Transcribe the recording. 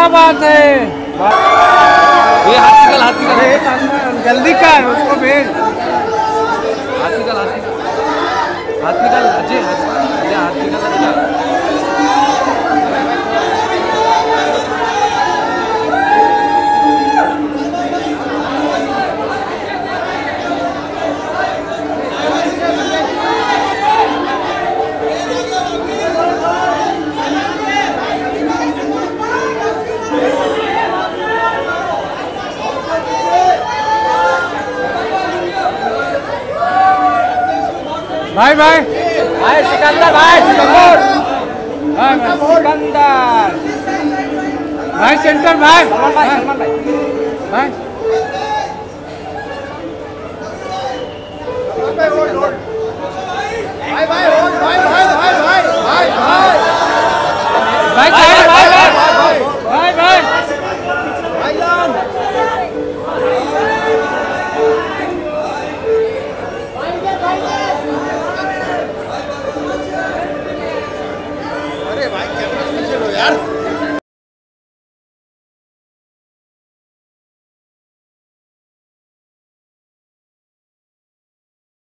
क्या बात है? ये हाथी कल हाथी कल जल्दी जल्दी कर उसको भेज। हाथी का हाथी हाथी निकाल अजय हाथ भाई भाई। भाई सिकंदर भाई सिकंदर। हाँ, सिकंदर। भाई सेंटर भाई। सलमान भाई हाँ। सलमान भाई भाई भाई भाई भाई भाई भाई भाई। भाई भाई ಯಾರು